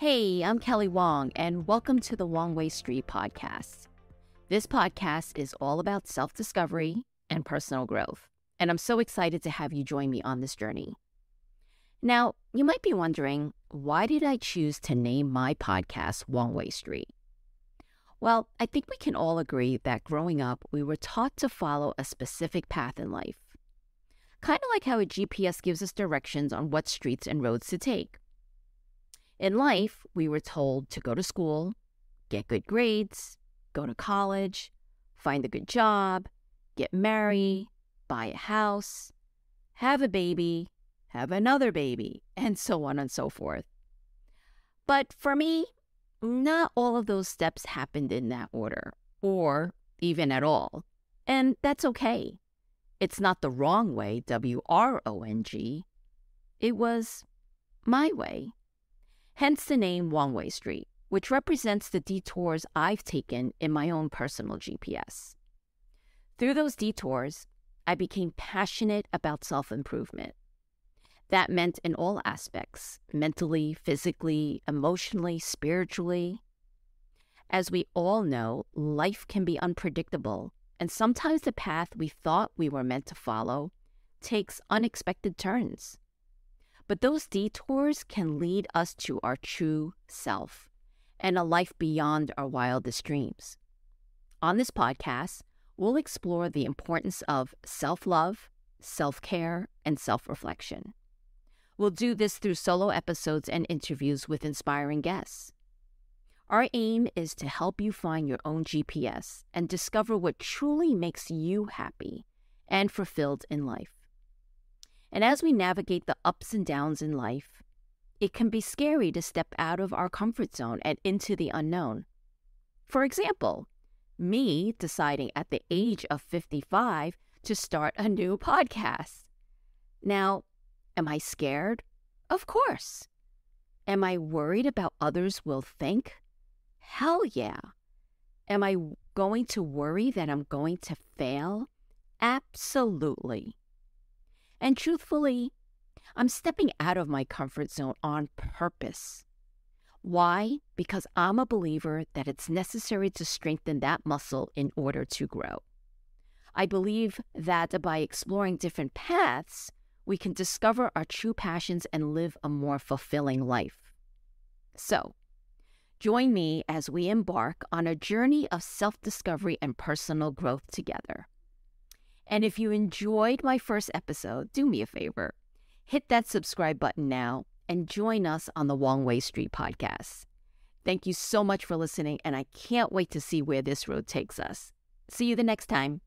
Hey, I'm Kelly Wong, and welcome to the Wong Way Street podcast. This podcast is all about self discovery and personal growth, and I'm so excited to have you join me on this journey. Now, you might be wondering why did I choose to name my podcast Wong Way Street? Well, I think we can all agree that growing up, we were taught to follow a specific path in life. Kind of like how a GPS gives us directions on what streets and roads to take. In life, we were told to go to school, get good grades, go to college, find a good job, get married, mm-hmm. buy a house, have a baby, have another baby, and so on and so forth. But for me, not all of those steps happened in that order, or even at all. And that's okay. It's not the wrong way, W R O N G. It was my way hence the name Wong Way Street, which represents the detours I've taken in my own personal GPS. Through those detours, I became passionate about self improvement. That meant in all aspects mentally, physically, emotionally, spiritually. As we all know, life can be unpredictable, and sometimes the path we thought we were meant to follow takes unexpected turns. But those detours can lead us to our true self and a life beyond our wildest dreams. On this podcast, we'll explore the importance of self love, self care, and self reflection. We'll do this through solo episodes and interviews with inspiring guests. Our aim is to help you find your own GPS and discover what truly makes you happy and fulfilled in life. And as we navigate the ups and downs in life, it can be scary to step out of our comfort zone and into the unknown. For example, me deciding at the age of 55 to start a new podcast. Now, am I scared? Of course. Am I worried about others will think? Hell yeah. Am I going to worry that I'm going to fail? Absolutely. And truthfully, I'm stepping out of my comfort zone on purpose. Why? Because I'm a believer that it's necessary to strengthen that muscle in order to grow. I believe that by exploring different paths, we can discover our true passions and live a more fulfilling life. So, join me as we embark on a journey of self discovery and personal growth together. And if you enjoyed my first episode, do me a favor hit that subscribe button now and join us on the Wong Way Street podcast. Thank you so much for listening, and I can't wait to see where this road takes us. See you the next time.